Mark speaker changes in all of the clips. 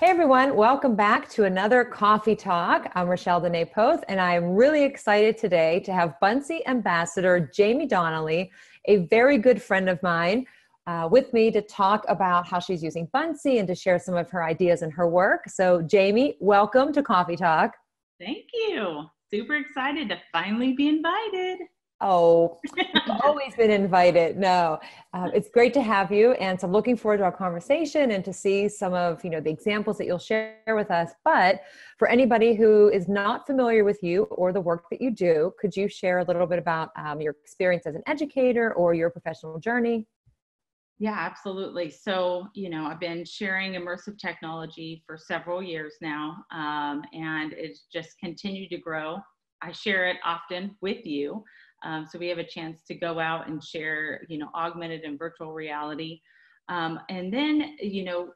Speaker 1: Hey everyone, welcome back to another coffee talk. I'm Rochelle Dene Poth, and I'm really excited today to have Buncee Ambassador Jaime Donnally, a very good friend of mine, uh, with me to talk about how she's using Buncee and to share some of her ideas and her work. So, Jaime, welcome to Coffee Talk.
Speaker 2: Thank you. Super excited to finally be invited.
Speaker 1: Oh, always been invited. No, uh, it's great to have you, and so I'm looking forward to our conversation and to see some of you know the examples that you'll share with us. But for anybody who is not familiar with you or the work that you do, could you share a little bit about um, your experience as an educator or your professional journey?
Speaker 2: Yeah, absolutely. So, you know, I've been sharing immersive technology for several years now, um, and it's just continued to grow. I share it often with you. Um, so we have a chance to go out and share, you know, augmented and virtual reality. Um, and then, you know,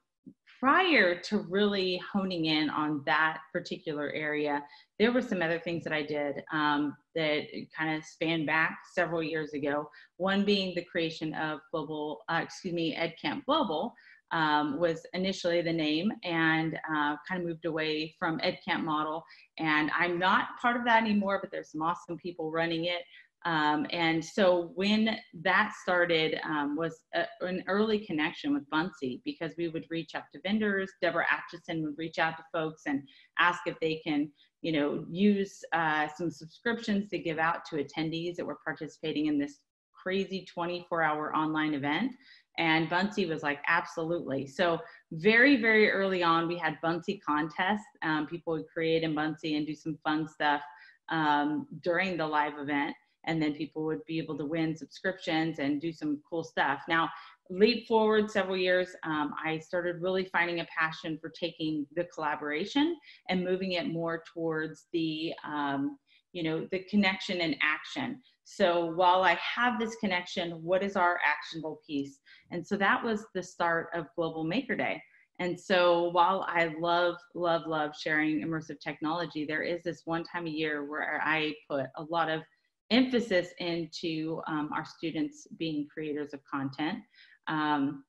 Speaker 2: prior to really honing in on that particular area, there were some other things that I did um, that kind of span back several years ago. One being the creation of Global, uh, excuse me, EdCamp Global. Um, was initially the name and uh, kind of moved away from EdCamp model. And I'm not part of that anymore, but there's some awesome people running it. Um, and so when that started um, was a, an early connection with Buncee because we would reach out to vendors. Deborah Atchison would reach out to folks and ask if they can, you know, use uh, some subscriptions to give out to attendees that were participating in this crazy 24 hour online event. And Buncee was like, absolutely. So very, very early on, we had Buncee contests. Um, people would create in Buncee and do some fun stuff um, during the live event and then people would be able to win subscriptions and do some cool stuff. Now, leap forward several years, um, I started really finding a passion for taking the collaboration and moving it more towards the, um, you know, the connection and action. So while I have this connection, what is our actionable piece? And so that was the start of Global Maker Day. And so while I love, love, love sharing immersive technology, there is this one time a year where I put a lot of emphasis into um, our students being creators of content. Um,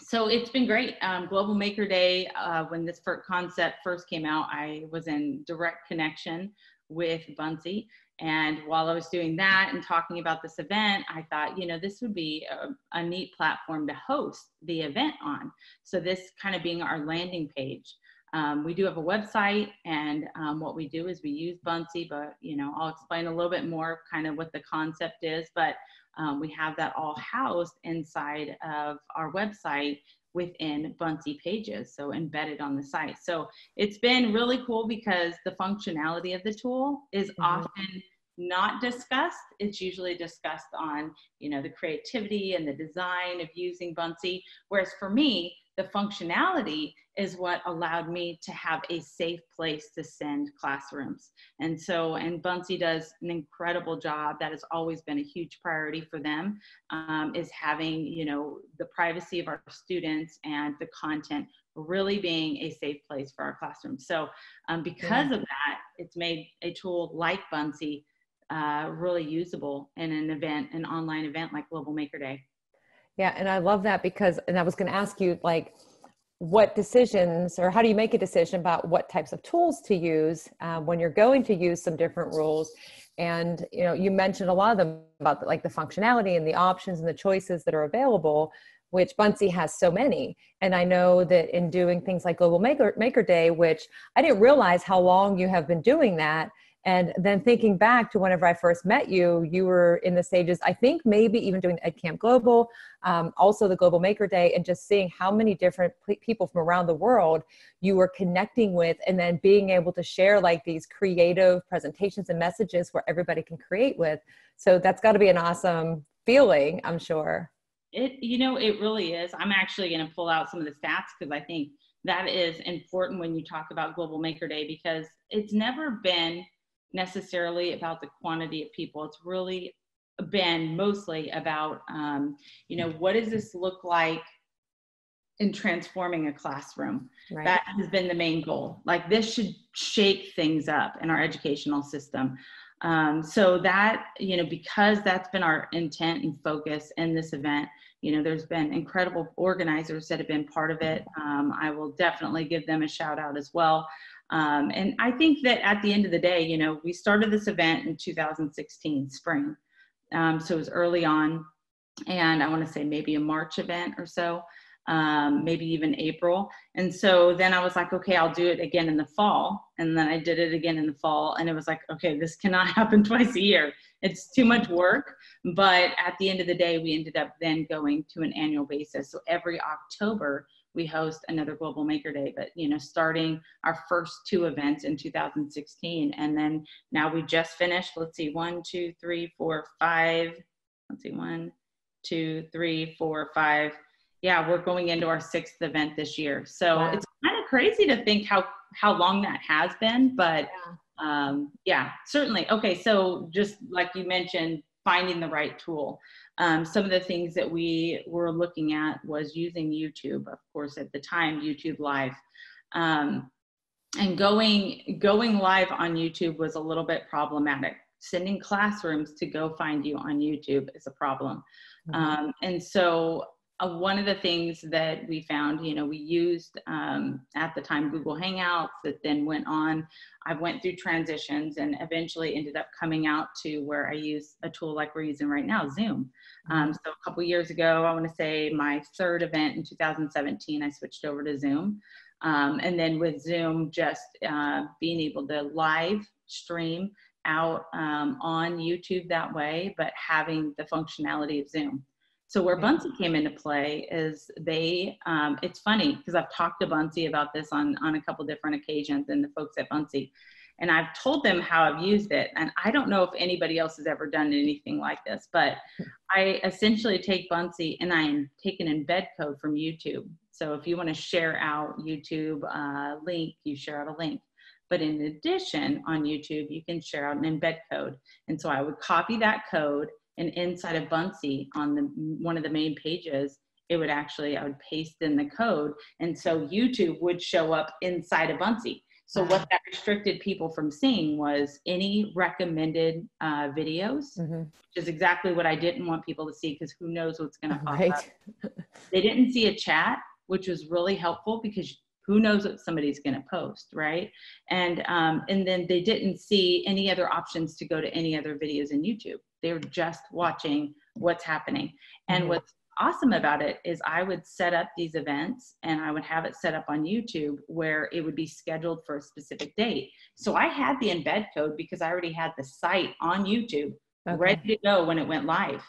Speaker 2: so it's been great. Um, Global Maker Day, uh, when this concept first came out, I was in direct connection with Buncee. And while I was doing that and talking about this event, I thought, you know, this would be a, a neat platform to host the event on. So this kind of being our landing page. Um, we do have a website, and um, what we do is we use Buncee, but you know, I'll explain a little bit more kind of what the concept is. But um, we have that all housed inside of our website within Buncee pages, so embedded on the site. So it's been really cool because the functionality of the tool is mm-hmm. often not discussed. It's usually discussed on, you know, the creativity and the design of using Buncee. Whereas for me, the functionality is what allowed me to have a safe place to send classrooms. And so, and Buncee does an incredible job. That has always been a huge priority for them, um, is having, you know, the privacy of our students and the content really being a safe place for our classrooms. So um, because yeah. of that, it's made a tool like Buncee uh, really usable in an event, an online event like Global Maker Day.
Speaker 1: Yeah, and I love that because, and I was going to ask you, like, what decisions or how do you make a decision about what types of tools to use uh, when you're going to use some different rules? And you know, you mentioned a lot of them about the, like the functionality and the options and the choices that are available, which Buncee has so many. And I know that in doing things like Global Maker Maker Day, which I didn't realize how long you have been doing that and then thinking back to whenever I first met you, you were in the stages, I think maybe even doing EdCamp Global, um, also the Global Maker Day, and just seeing how many different people from around the world you were connecting with, and then being able to share like these creative presentations and messages where everybody can create with. So that's got to be an awesome feeling, I'm sure.
Speaker 2: It, you know, it really is. I'm actually going to pull out some of the stats because I think that is important when you talk about Global Maker Day because it's never been necessarily about the quantity of people. It's really been mostly about, um, you know, what does this look like in transforming a classroom? Right. That has been the main goal. Like this should shake things up in our educational system. Um, so that, you know, because that's been our intent and focus in this event, you know, there's been incredible organizers that have been part of it. Um, I will definitely give them a shout out as well. Um, and I think that at the end of the day, you know, we started this event in 2016, spring. Um, so it was early on, and I want to say maybe a March event or so um, maybe even April. And so then I was like, okay, I'll do it again in the fall. And then I did it again in the fall. And it was like, okay, this cannot happen twice a year. It's too much work. But at the end of the day, we ended up then going to an annual basis. So every October, we host another Global Maker Day, but you know, starting our first two events in 2016, and then now we just finished. Let's see, one, two, three, four, five. Let's see, one, two, three, four, five, yeah, we're going into our sixth event this year. So wow. it's kind of crazy to think how how long that has been, but yeah. Um, yeah, certainly. Okay, so just like you mentioned, finding the right tool. Um, some of the things that we were looking at was using YouTube, of course, at the time, YouTube Live. Um, and going going live on YouTube was a little bit problematic. Sending classrooms to go find you on YouTube is a problem. Mm-hmm. Um, and so uh, one of the things that we found, you know, we used um, at the time Google Hangouts that then went on. I went through transitions and eventually ended up coming out to where I use a tool like we're using right now, Zoom. Um, so a couple years ago, I want to say my third event in 2017, I switched over to Zoom. Um, and then with Zoom, just uh, being able to live stream out um, on YouTube that way, but having the functionality of Zoom. So where Buncee came into play is they, um, it's funny because I've talked to Buncee about this on, on a couple different occasions and the folks at Buncee, and I've told them how I've used it. And I don't know if anybody else has ever done anything like this, but I essentially take Buncee and I take an embed code from YouTube. So if you want to share out YouTube uh, link, you share out a link. But in addition, on YouTube, you can share out an embed code. And so I would copy that code and inside of Buncee on the one of the main pages, it would actually I would paste in the code, and so YouTube would show up inside of Buncee. So what that restricted people from seeing was any recommended uh, videos, mm-hmm. which is exactly what I didn't want people to see because who knows what's going to pop right. up. they didn't see a chat, which was really helpful because who knows what somebody's going to post, right? And um, and then they didn't see any other options to go to any other videos in YouTube. They were just watching what's happening. And mm-hmm. what's awesome about it is I would set up these events and I would have it set up on YouTube where it would be scheduled for a specific date. So I had the embed code because I already had the site on YouTube okay. ready to go when it went live.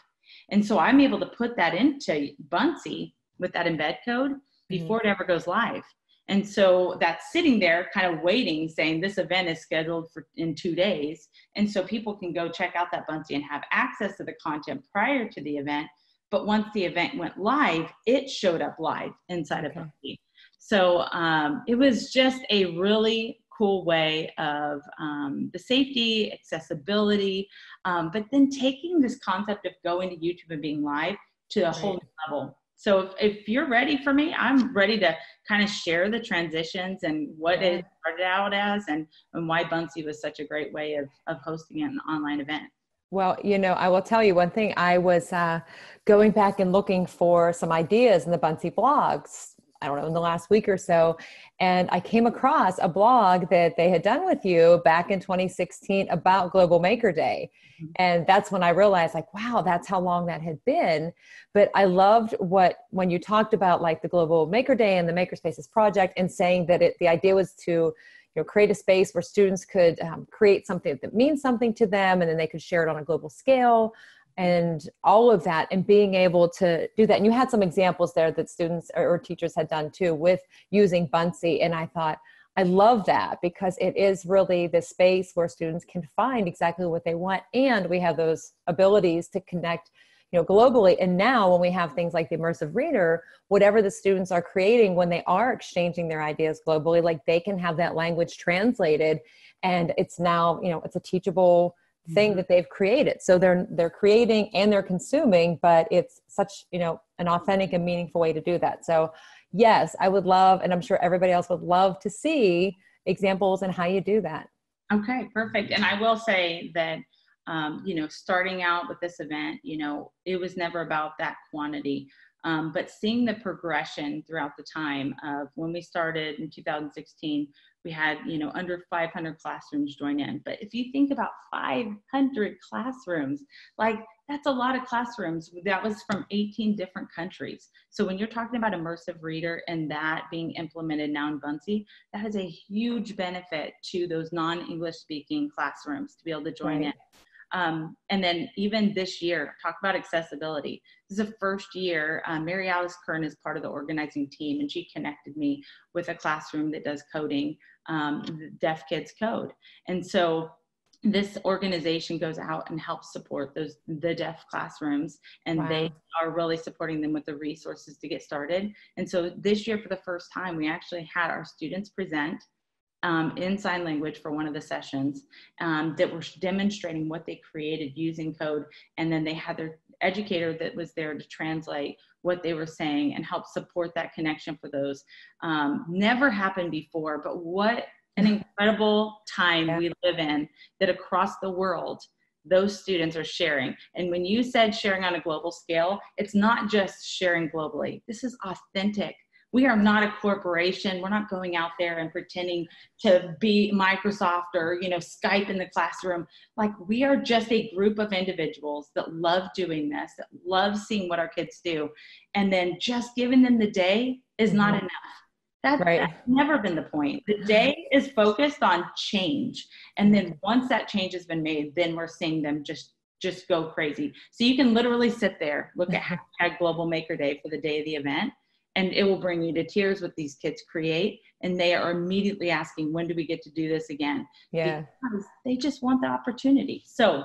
Speaker 2: And so I'm able to put that into Buncee with that embed code mm-hmm. before mm-hmm. it ever goes live. And so that's sitting there kind of waiting, saying this event is scheduled for in two days. And so people can go check out that Buncee and have access to the content prior to the event. But once the event went live, it showed up live inside okay. of Buncee. So um, it was just a really cool way of um, the safety, accessibility, um, but then taking this concept of going to YouTube and being live to a right. whole level. So if, if you're ready for me, I'm ready to kind of share the transitions and what it started out as and, and why Buncee was such a great way of, of hosting an online event.
Speaker 1: Well, you know, I will tell you one thing. I was uh, going back and looking for some ideas in the Buncee blogs I don't know, in the last week or so. And I came across a blog that they had done with you back in 2016 about Global Maker Day. Mm-hmm. And that's when I realized, like, wow, that's how long that had been. But I loved what, when you talked about like the Global Maker Day and the Makerspaces project and saying that it, the idea was to, you know, create a space where students could um, create something that means something to them and then they could share it on a global scale and all of that and being able to do that. And you had some examples there that students or teachers had done too with using buncee and i thought i love that because it is really the space where students can find exactly what they want and we have those abilities to connect you know globally. And now when we have things like the immersive reader whatever the students are creating when they are exchanging their ideas globally like they can have that language translated and it's now you know it's a teachable thing mm-hmm. that they've created so they're they're creating and they're consuming but it's such you know an authentic and meaningful way to do that so yes i would love and i'm sure everybody else would love to see examples and how you do that
Speaker 2: Okay, perfect. And I will say that, um, you know, starting out with this event, you know, it was never about that quantity. Um, but seeing the progression throughout the time of when we started in 2016, we had, you know, under 500 classrooms join in. But if you think about 500 classrooms, like that's a lot of classrooms. That was from 18 different countries. So when you're talking about immersive reader and that being implemented now in Buncee, that has a huge benefit to those non-English speaking classrooms to be able to join right. in. Um, and then even this year, talk about accessibility. This is the first year. Uh, Mary Alice Kern is part of the organizing team, and she connected me with a classroom that does coding, um, Deaf Kids Code. And so this organization goes out and helps support those the deaf classrooms and wow. they are really supporting them with the resources to get started and so this year for the first time we actually had our students present um, in sign language for one of the sessions um, that were demonstrating what they created using code. And then they had their educator that was there to translate what they were saying and help support that connection for those. Um, never happened before, but what an incredible time yeah. we live in that across the world those students are sharing. And when you said sharing on a global scale, it's not just sharing globally. This is authentic we are not a corporation. We're not going out there and pretending to be Microsoft or, you know, Skype in the classroom. Like we are just a group of individuals that love doing this, that love seeing what our kids do. And then just giving them the day is not mm-hmm. enough. That's, right. that's never been the point. The day is focused on change. And then once that change has been made, then we're seeing them just just go crazy. So you can literally sit there, look at hashtag Global Maker Day for the day of the event, and it will bring you to tears what these kids create and they are immediately asking when do we get to do this again?
Speaker 1: Yeah.
Speaker 2: Because they just want the opportunity. So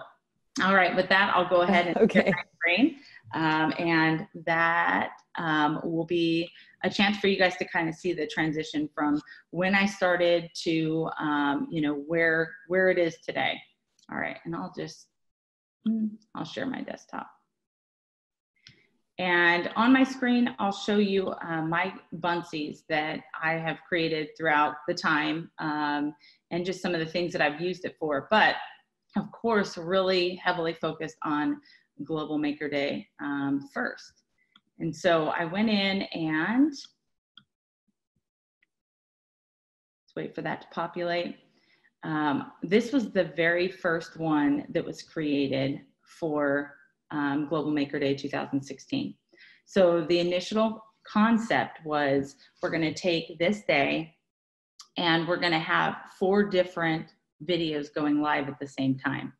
Speaker 2: all right with that i'll go ahead and
Speaker 1: okay.
Speaker 2: screen. Um, and that um, will be a chance for you guys to kind of see the transition from when i started to um, you know where where it is today. All right and i'll just hmm, i'll share my desktop and on my screen, I'll show you uh, my Buncees that I have created throughout the time um, and just some of the things that I've used it for. But of course, really heavily focused on Global Maker Day um, first. And so I went in and let's wait for that to populate. Um, this was the very first one that was created for um, Global Maker Day 2016. So the initial concept was we're going to take this day and we're going to have four different videos going live at the same time.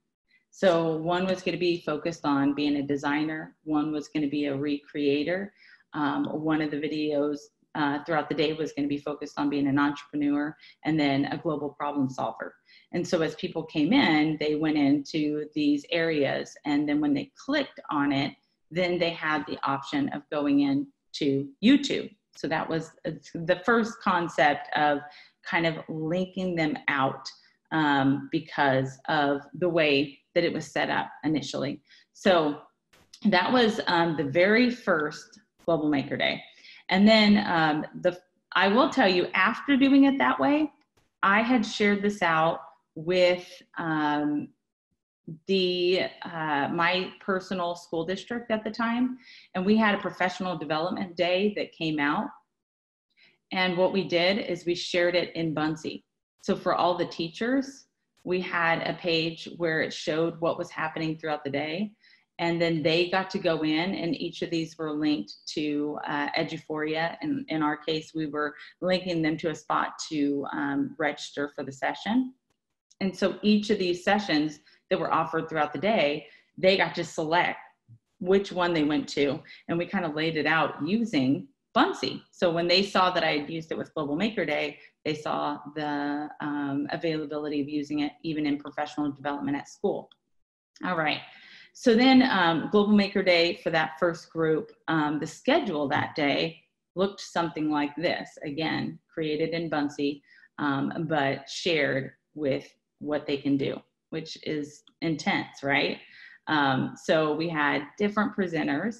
Speaker 2: So one was going to be focused on being a designer. One was going to be a recreator. Um, one of the videos uh, throughout the day was going to be focused on being an entrepreneur and then a global problem solver. And so as people came in, they went into these areas. And then when they clicked on it, then they had the option of going in to YouTube. So that was uh, the first concept of kind of linking them out um, because of the way that it was set up initially. So that was um, the very first Global Maker Day. And then um, the I will tell you, after doing it that way, I had shared this out with um, the uh, my personal school district at the time, and we had a professional development day that came out. And what we did is we shared it in Buncee. So for all the teachers, we had a page where it showed what was happening throughout the day. And then they got to go in, and each of these were linked to uh, Eduphoria. And in our case, we were linking them to a spot to um, register for the session. And so each of these sessions that were offered throughout the day, they got to select which one they went to. And we kind of laid it out using Buncee. So when they saw that I had used it with Global Maker Day, they saw the um, availability of using it even in professional development at school. All right. So then um, Global Maker Day for that first group, um, the schedule that day looked something like this. Again, created in Buncee, um, but shared with what they can do which is intense, right? Um, so we had different presenters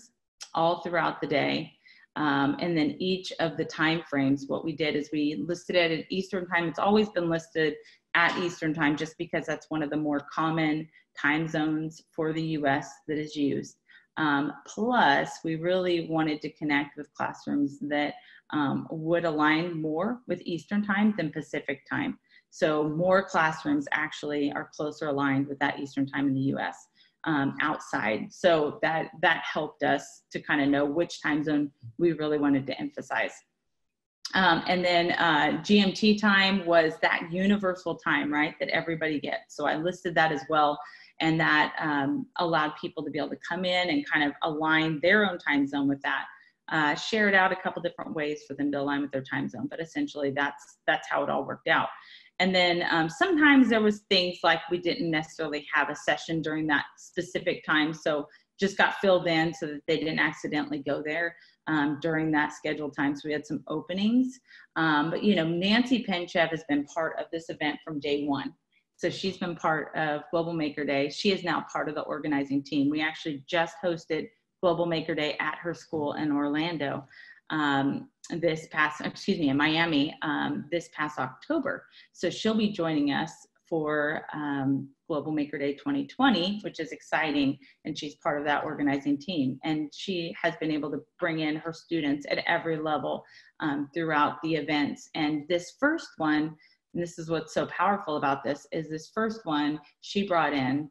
Speaker 2: all throughout the day. Um, and then each of the time frames, what we did is we listed it at Eastern time. It's always been listed at Eastern time just because that's one of the more common time zones for the US that is used. Um, plus, we really wanted to connect with classrooms that um, would align more with Eastern time than Pacific time. So more classrooms actually are closer aligned with that Eastern time in the US um, outside. So that, that helped us to kind of know which time zone we really wanted to emphasize. Um, and then uh, GMT time was that universal time, right, that everybody gets. So I listed that as well. And that um, allowed people to be able to come in and kind of align their own time zone with that. Uh, shared out a couple different ways for them to align with their time zone, but essentially that's that's how it all worked out. And then um, sometimes there was things like we didn't necessarily have a session during that specific time, so just got filled in so that they didn't accidentally go there um, during that scheduled time. So we had some openings. Um, but you know, Nancy Penchev has been part of this event from day one. So she's been part of Global Maker Day. She is now part of the organizing team. We actually just hosted Global Maker Day at her school in Orlando um, this past, excuse me, in Miami um, this past October. So she'll be joining us for um, Global Maker Day 2020, which is exciting. And she's part of that organizing team. And she has been able to bring in her students at every level um, throughout the events. And this first one, and this is what's so powerful about this, is this first one, she brought in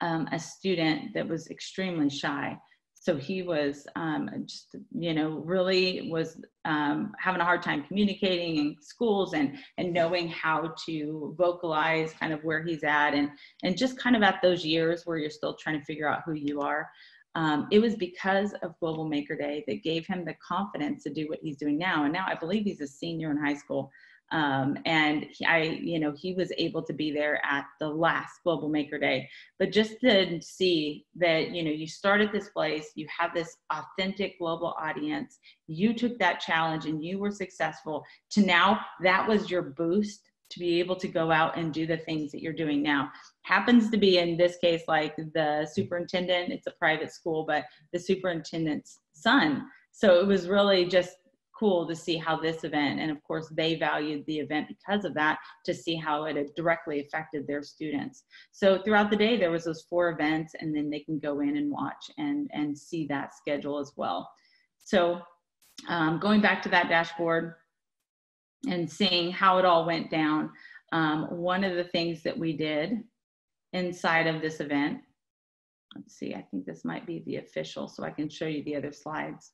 Speaker 2: um, a student that was extremely shy. So he was um, just you know really was um, having a hard time communicating in schools and and knowing how to vocalize kind of where he's at and and just kind of at those years where you're still trying to figure out who you are. Um, it was because of global maker day that gave him the confidence to do what he's doing now. And now i believe he's a senior in high school um, and he, I, you know, he was able to be there at the last Global Maker Day. But just to see that, you know, you started this place, you have this authentic global audience, you took that challenge and you were successful. To now, that was your boost to be able to go out and do the things that you're doing now. Happens to be in this case like the superintendent, it's a private school, but the superintendent's son. So it was really just cool to see how this event, and of course they valued the event because of that, to see how it directly affected their students. So throughout the day, there was those four events, and then they can go in and watch and, and see that schedule as well. So um, going back to that dashboard and seeing how it all went down, um, one of the things that we did inside of this event, let's see, I think this might be the official, so I can show you the other slides.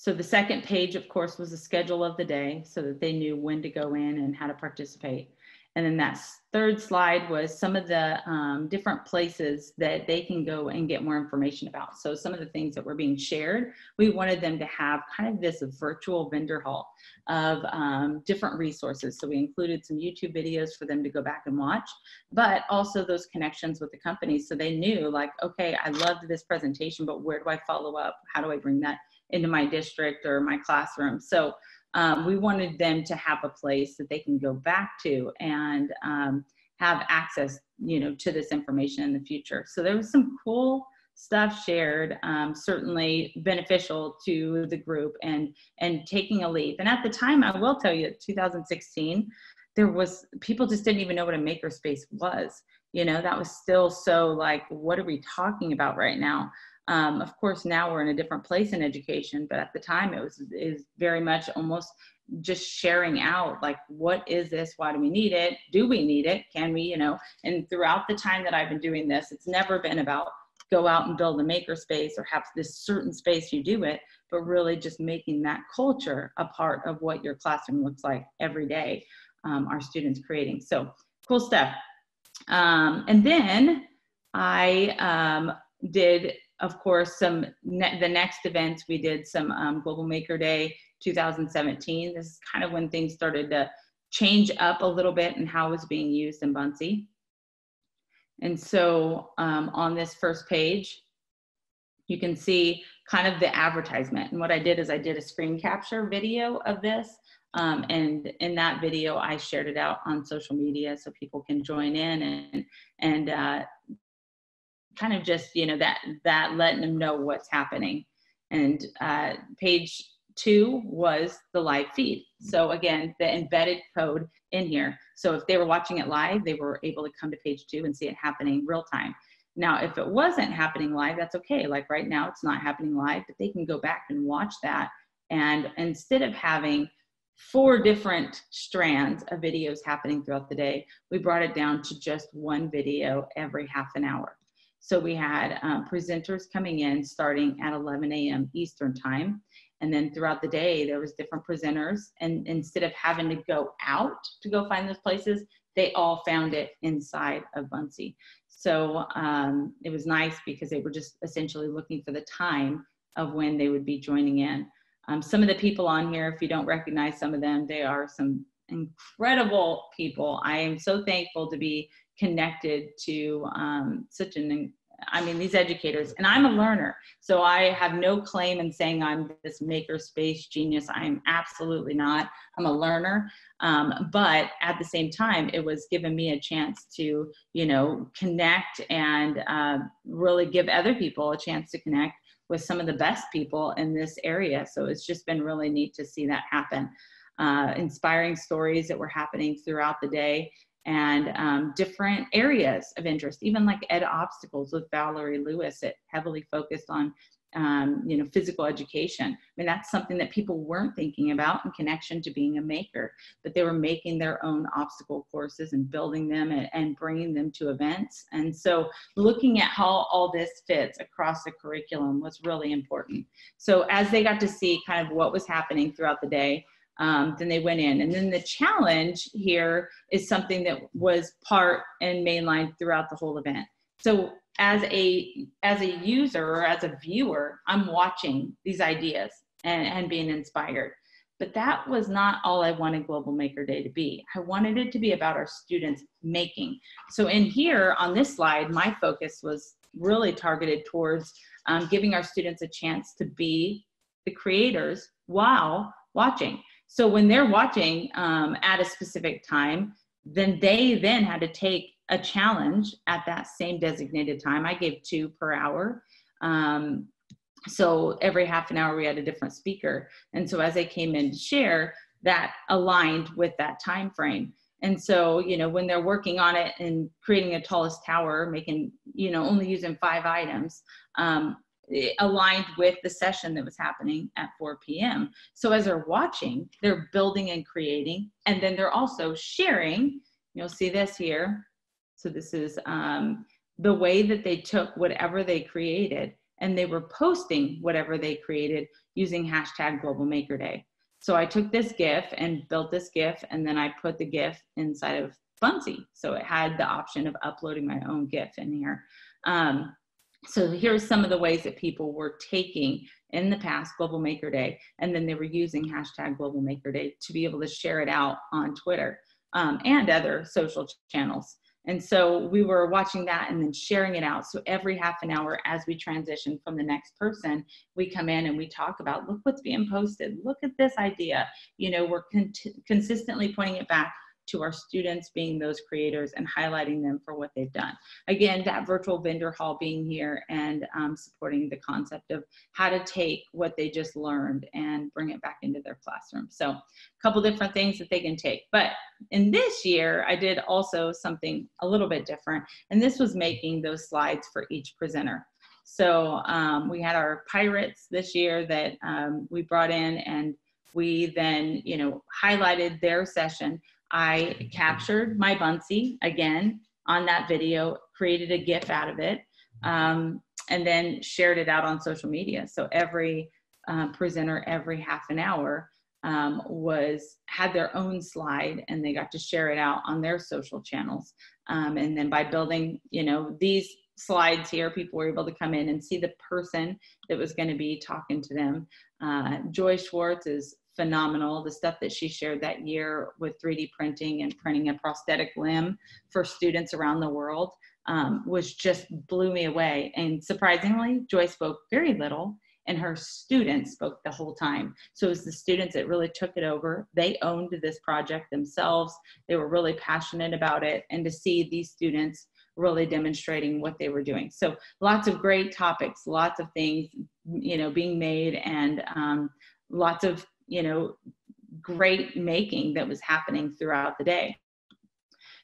Speaker 2: So the second page, of course, was the schedule of the day so that they knew when to go in and how to participate. And then that third slide was some of the um, different places that they can go and get more information about. So some of the things that were being shared, we wanted them to have kind of this virtual vendor hall of um, different resources. So we included some YouTube videos for them to go back and watch, but also those connections with the companies. So they knew like, okay, I loved this presentation, but where do I follow up? How do I bring that into my district or my classroom. So um, we wanted them to have a place that they can go back to and um, have access, you know, to this information in the future. So there was some cool stuff shared, um, certainly beneficial to the group and and taking a leap. And at the time, I will tell you, 2016, there was people just didn't even know what a makerspace was. You know, that was still so like, what are we talking about right now? Um, of course, now we're in a different place in education, but at the time it was is very much almost just sharing out like what is this? Why do we need it? Do we need it? Can we you know? And throughout the time that i've been doing this it's never been about go out and build a maker space or have this certain space you do it but really just making that culture a part of what your classroom looks like every day um, our students creating. So cool stuff. Um, and then i um, did of course, some ne- the next events we did some um, Global Maker Day 2017. This is kind of when things started to change up a little bit and how it was being used in Buncee. And so um, on this first page, you can see kind of the advertisement. And what I did is I did a screen capture video of this. Um, and in that video, I shared it out on social media so people can join in and, and uh, kind of just you know that that letting them know what's happening and uh, page two was the live feed. So again, the embedded code in here. So if they were watching it live, they were able to come to page two and see it happening real time. Now, if it wasn't happening live, that's okay. Like right now, it's not happening live, but they can go back and watch that. And instead of having four different strands of videos happening throughout the day, we brought it down to just one video every half an hour. So we had um, presenters coming in starting at 11 a.m. Eastern time. And then throughout the day, there was different presenters. And instead of having to go out to go find those places, they all found it inside of Buncee. So um, it was nice because they were just essentially looking for the time of when they would be joining in. Um, some of the people on here, if you don't recognize some of them, they are some incredible people. I am so thankful to be connected to um, such an I mean, these educators, and I'm a learner. So I have no claim in saying I'm this maker space genius. I'm absolutely not. I'm a learner. Um, but at the same time, it was giving me a chance to, you know, connect and uh, really give other people a chance to connect with some of the best people in this area. So it's just been really neat to see that happen. Uh, inspiring stories that were happening throughout the day and um, different areas of interest, even like ed obstacles with Valerie Lewis. It heavily focused on um, you know, physical education. I mean, that's something that people weren't thinking about in connection to being a maker, but they were making their own obstacle courses and building them and, and bringing them to events. And so looking at how all this fits across the curriculum was really important. So as they got to see kind of what was happening throughout the day, um, then they went in. And then the challenge here is something that was part and mainline throughout the whole event. So as a as a user or as a viewer, I'm watching these ideas and, and being inspired. But that was not all I wanted Global Maker Day to be. I wanted it to be about our students making. So in here on this slide, my focus was really targeted towards um, giving our students a chance to be the creators while watching. So when they're watching um, at a specific time, then they then had to take a challenge at that same designated time. I gave two per hour. Um, so every half an hour we had a different speaker. And so as they came in to share, that aligned with that time frame. And so, you know, when they're working on it and creating a tallest tower, making, you know, only using five items, um, aligned with the session that was happening at 4 p.m. So as they're watching, they're building and creating, and then they're also sharing. You'll see this here. So this is um, the way that they took whatever they created and they were posting whatever they created using hashtag Global Maker Day. So I took this GIF and built this GIF, and then I put the GIF inside of Buncee. So it had the option of uploading my own GIF in here. Um, so here's some of the ways that people were taking in the past Global Maker Day, and then they were using hashtag Global Maker Day to be able to share it out on Twitter um, and other social channels. And so we were watching that and then sharing it out. So every half an hour as we transition from the next person, we come in and we talk about, look what's being posted. Look at this idea. You know, we're con consistently pointing it back to our students being those creators and highlighting them for what they've done. Again, that virtual vendor hall being here and um, supporting the concept of how to take what they just learned and bring it back into their classroom. So a couple different things that they can take. But in this year, I did also something a little bit different, and this was making those slides for each presenter. So um, we had our pirates this year that um, we brought in and we then, you know, highlighted their session. I captured my Buncee again on that video, created a GIF out of it, um, and then shared it out on social media. So every uh, presenter, every half an hour, um, was had their own slide, and they got to share it out on their social channels. Um, and then by building, you know, these slides here, people were able to come in and see the person that was going to be talking to them. Uh, Joy Schwartz is phenomenal. The stuff that she shared that year with 3D printing and printing a prosthetic limb for students around the world um, was just blew me away. And surprisingly, Joy spoke very little and her students spoke the whole time. So it was the students that really took it over. They owned this project themselves. They were really passionate about it. And to see these students really demonstrating what they were doing. So lots of great topics, lots of things, you know, being made and um, lots of, you know, great making that was happening throughout the day.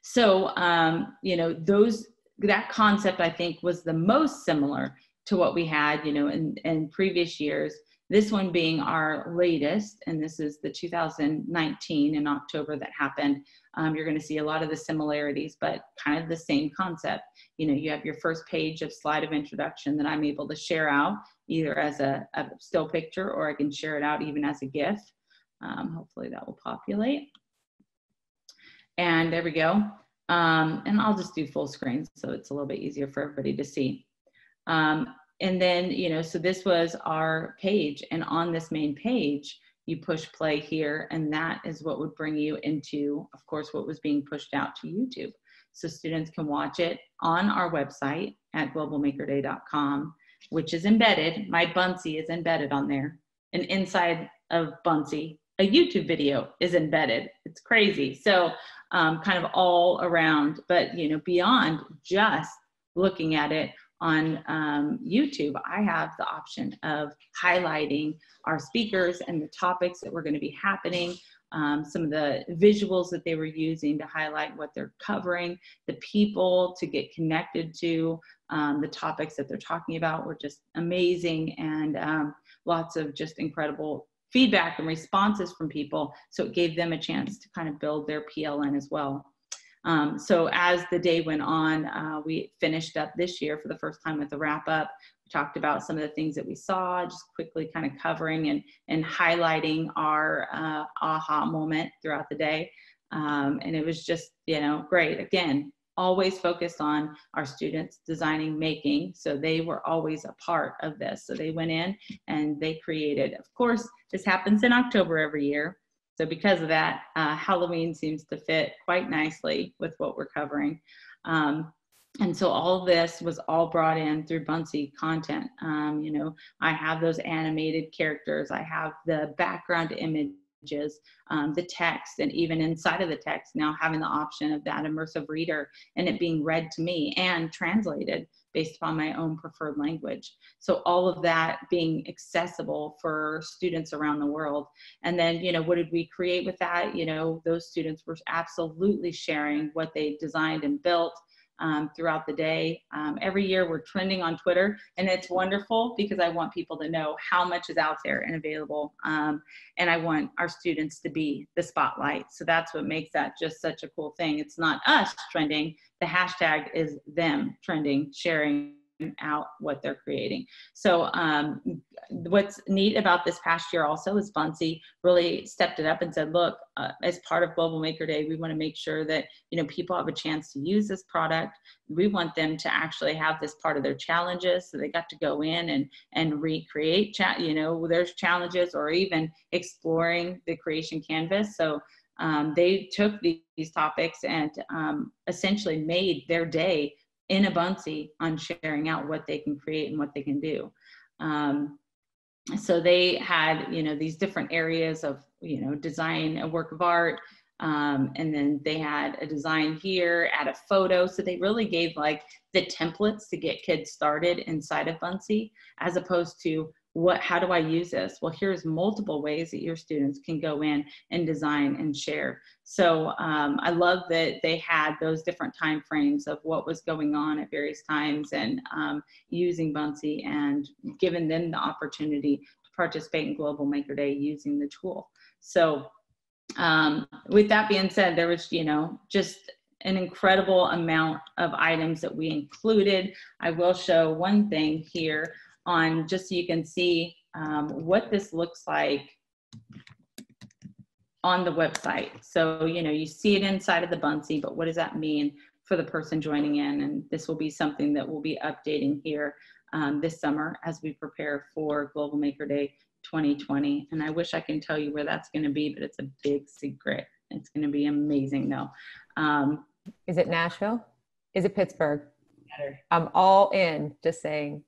Speaker 2: So, um, you know, those, that concept I think was the most similar to what we had, you know, in, in previous years. This one being our latest, and this is the 2019 in October that happened. Um, you're going to see a lot of the similarities, but kind of the same concept. You know, you have your first page of slide of introduction that I'm able to share out either as a, a still picture or I can share it out even as a GIF. Um, hopefully that will populate. And there we go. Um, and I'll just do full screen so it's a little bit easier for everybody to see. Um, and then, you know, so this was our page. And on this main page, you push play here, and that is what would bring you into, of course, what was being pushed out to YouTube. So students can watch it on our website at globalmakerday.com, which is embedded. My Buncee is embedded on there. And inside of Buncee, a YouTube video is embedded. It's crazy. So um, kind of all around, but you know, beyond just looking at it on um, YouTube, I have the option of highlighting our speakers and the topics that were going to be happening, um, some of the visuals that they were using to highlight what they're covering, the people to get connected to, um, the topics that they're talking about were just amazing and um, lots of just incredible feedback and responses from people. So it gave them a chance to kind of build their PLN as well. Um, so as the day went on, uh, we finished up this year for the first time with a wrap up. We talked about some of the things that we saw, just quickly kind of covering and, and highlighting our uh, aha moment throughout the day. Um, and it was just, you know, great. Again, always focused on our students designing making so they were always a part of this so they went in and they created of course this happens in october every year so because of that, uh, Halloween seems to fit quite nicely with what we're covering. Um, and so all this was all brought in through Buncee content. Um, you know, I have those animated characters. I have the background images, um, the text, and even inside of the text now having the option of that immersive reader and it being read to me and translated based upon my own preferred language. So all of that being accessible for students around the world. And then, you know, what did we create with that? You know, those students were absolutely sharing what they designed and built um, throughout the day. Um, every year we're trending on Twitter, and it's wonderful because I want people to know how much is out there and available. Um, and I want our students to be the spotlight. So that's what makes that just such a cool thing. It's not us trending, the hashtag is them trending, sharing out what they're creating. So um, what's neat about this past year also is Buncee really stepped it up and said, look, uh, as part of Global Maker Day, we want to make sure that you know people have a chance to use this product. We want them to actually have this part of their challenges, so they got to go in and and recreate, chat, you know, there's challenges or even exploring the creation canvas. So um, they took these topics and um, essentially made their day in a Buncee on sharing out what they can create and what they can do. Um, so they had, you know, these different areas of, you know, design a work of art, um, and then they had a design here, add a photo. So they really gave like the templates to get kids started inside of Buncee, as opposed to what how do i use this? Well here's multiple ways that your students can go in and design and share. So um, i love that they had those different time frames of what was going on at various times and um, using buncee and giving them the opportunity to participate in global maker day using the tool. So um, with that being said there was you know just an incredible amount of items that we included. I will show one thing here on just so you can see um, what this looks like on the website. So, you know, you see it inside of the Buncee, but what does that mean for the person joining in? And this will be something that we'll be updating here um, this summer as we prepare for Global Maker Day 2020. And I wish I can tell you where that's going to be, but it's a big secret. It's going to be amazing though. Um,
Speaker 1: Is it Nashville? Is it Pittsburgh? Better. I'm all in, just saying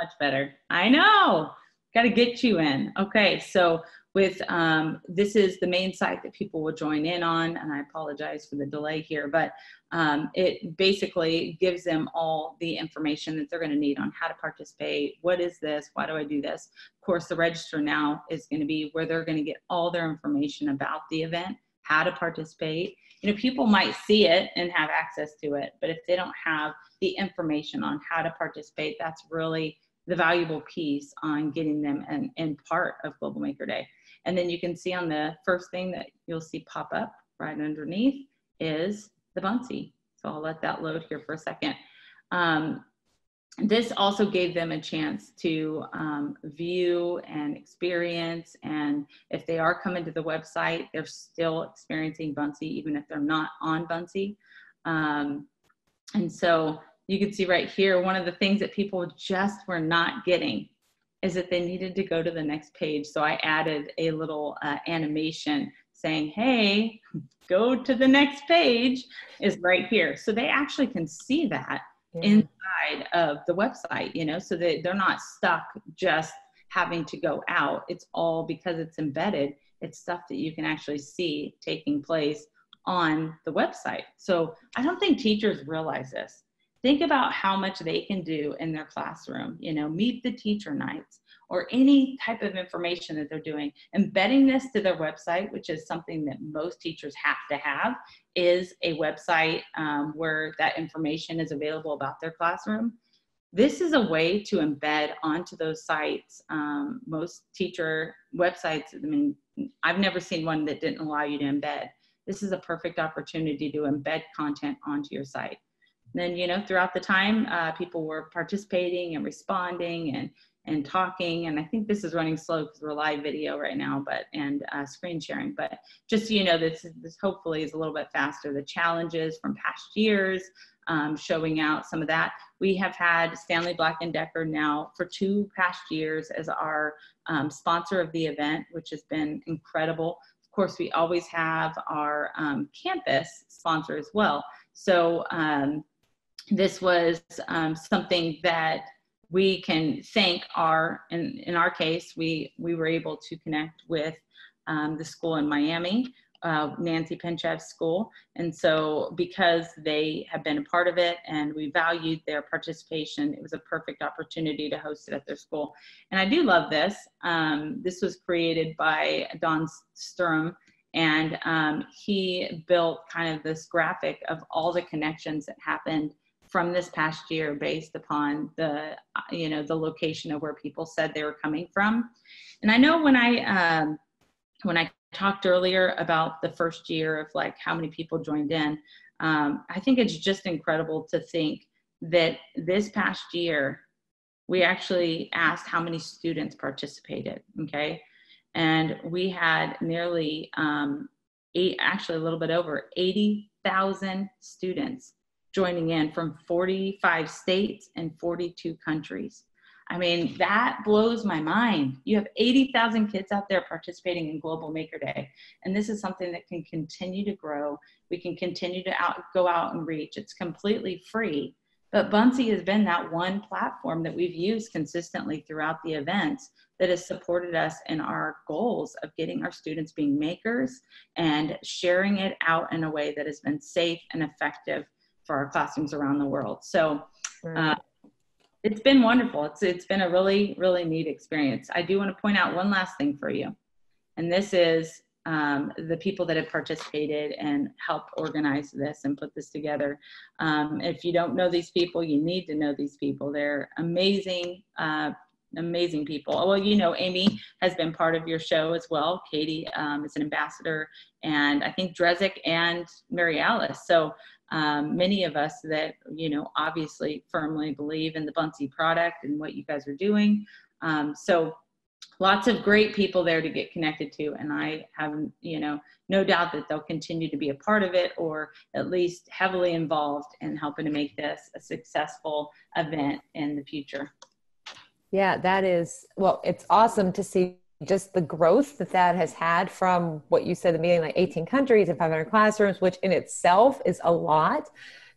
Speaker 2: much better. I know. got to get you in. Okay, so with um, this is the main site that people will join in on, and I apologize for the delay here, but um, it basically gives them all the information that they're going to need on how to participate. What is this? Why do I do this? Of course, the register now is going to be where they're going to get all their information about the event, how to participate. You know, people might see it and have access to it, but if they don't have the information on how to participate, that's really the valuable piece on getting them in, in part of Global Maker Day. And then you can see on the first thing that you'll see pop up right underneath is the Buncee. So I'll let that load here for a second. Um, this also gave them a chance to um, view and experience. And if they are coming to the website, they're still experiencing Buncee, even if they're not on Buncee. Um, and so you can see right here, one of the things that people just were not getting is that they needed to go to the next page. So I added a little uh, animation saying, hey, go to the next page is right here. So they actually can see that yeah. inside of the website, you know, so that they're not stuck just having to go out. It's all because it's embedded. It's stuff that you can actually see taking place on the website. So I don't think teachers realize this think about how much they can do in their classroom you know meet the teacher nights or any type of information that they're doing. Embedding this to their website which is something that most teachers have to have is a website um, where that information is available about their classroom. This is a way to embed onto those sites um, most teacher websites i mean i've never seen one that didn't allow you to embed. This is a perfect opportunity to embed content onto your site then you know throughout the time uh, people were participating and responding and and talking. And i think this is running slow because we're live video right now but and uh, screen sharing. But just so you know this this hopefully is a little bit faster. The challenges from past years um, showing out some of that. We have had stanley black and decker now for two past years as our um, sponsor of the event which has been incredible. Of course we always have our um, campus sponsor as well. So um, this was um, something that we can thank our, in, in our case, we, we were able to connect with um, the school in Miami, uh, Nancy Pinchev's school. And so because they have been a part of it and we valued their participation, it was a perfect opportunity to host it at their school. And I do love this. Um, this was created by Don Sturm and um, he built kind of this graphic of all the connections that happened from this past year based upon the you know the location of where people said they were coming from. And i know when i um, when i talked earlier about the first year of like how many people joined in um, i think it's just incredible to think that this past year we actually asked how many students participated okay? And we had nearly um, eight actually a little bit over 80,000 students joining in from 45 states and 42 countries. I mean, that blows my mind. You have 80,000 kids out there participating in Global Maker Day. And this is something that can continue to grow. We can continue to out, go out and reach. It's completely free. But Buncee has been that one platform that we've used consistently throughout the events that has supported us in our goals of getting our students being makers and sharing it out in a way that has been safe and effective for our classrooms around the world. So uh, it's been wonderful. It's, it's been a really, really neat experience. I do want to point out one last thing for you. And this is um, the people that have participated and helped organize this and put this together. Um, if you don't know these people, you need to know these people. They're amazing, uh, amazing people. Well, you know, Amy has been part of your show as well. Katie um, is an ambassador, and I think Drezik and Mary Alice. So um, many of us that, you know, obviously firmly believe in the Buncee product and what you guys are doing. Um, so lots of great people there to get connected to. And I have, you know, no doubt that they'll continue to be a part of it or at least heavily involved in helping to make this a successful event in the future.
Speaker 1: Yeah, that is, well, it's awesome to see just the growth that that has had from what you said the meeting like 18 countries and 500 classrooms which in itself is a lot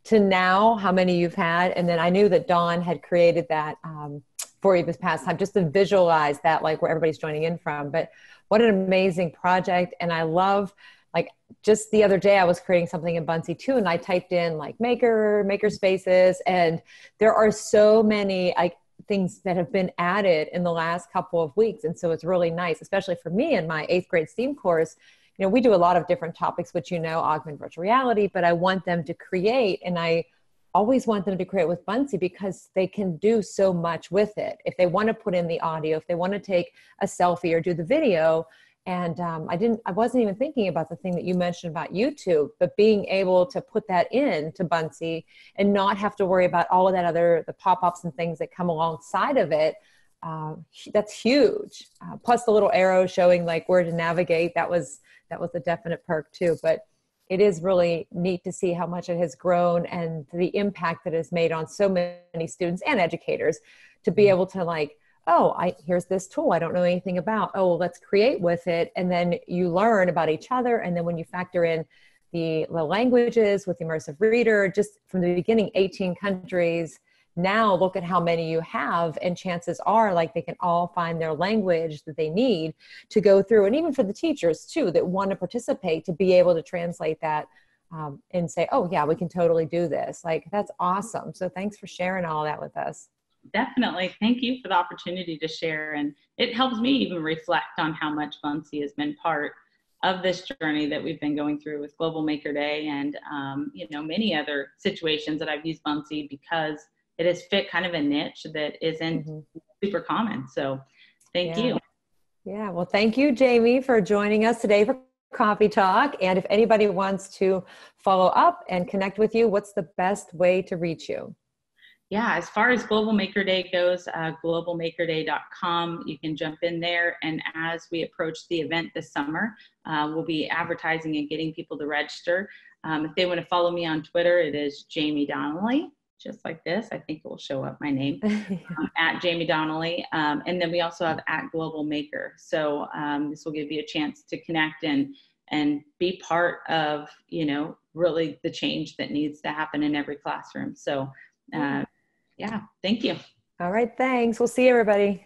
Speaker 1: to now how many you've had and then i knew that dawn had created that um, for you this past time, just to visualize that, like where everybody's joining in from. But what an amazing project. And I love, like, just the other day, I was creating something in Buncee too, and I typed in like maker, maker spaces, and there are so many like things that have been added in the last couple of weeks. And so it's really nice, especially for me in my eighth grade STEAM course. You know, we do a lot of different topics, which you know, augment virtual reality, but I want them to create, and I always want them to create with Buncee because they can do so much with it. If they want to put in the audio, if they want to take a selfie or do the video, and um, I didn't, I wasn't even thinking about the thing that you mentioned about YouTube, but being able to put that in to Buncee and not have to worry about all of that other the pop-ups and things that come alongside of it. Uh, that's huge. Uh, plus the little arrow showing like where to navigate. That was that was a definite perk too. But it is really neat to see how much it has grown and the impact that has made on so many students and educators to be mm-hmm. able to like oh i here's this tool i don't know anything about. Oh well, let's create with it. And then you learn about each other. And then when you factor in the, the languages with immersive reader just from the beginning 18 countries now look at how many you have. And chances are like they can all find their language that they need to go through. And even for the teachers too that want to participate to be able to translate that um, and say oh yeah we can totally do this. Like that's awesome. So thanks for sharing all that with us
Speaker 2: definitely thank you for the opportunity to share and it helps me even reflect on how much Buncee has been part of this journey that we've been going through with global maker day and um, you know many other situations that i've used Buncee because it has fit kind of a niche that isn't mm-hmm. super common. So thank
Speaker 1: yeah.
Speaker 2: you.
Speaker 1: Yeah, well, thank you, Jaime, for joining us today for Coffee Talk. And if anybody wants to follow up and connect with you, what's the best way to reach you?
Speaker 2: Yeah, as far as Global Maker Day goes, uh, globalmakerday.com, you can jump in there. And as we approach the event this summer, uh, we'll be advertising and getting people to register. Um, if they want to follow me on Twitter, it is Jaime Donnally just like this. I think it will show up my name um, at Jaime Donnally. Um, and then we also have at Global Maker. So um, this will give you a chance to connect and and be part of you know really the change that needs to happen in every classroom. So uh, yeah, thank you.
Speaker 1: All right, thanks. We'll see everybody.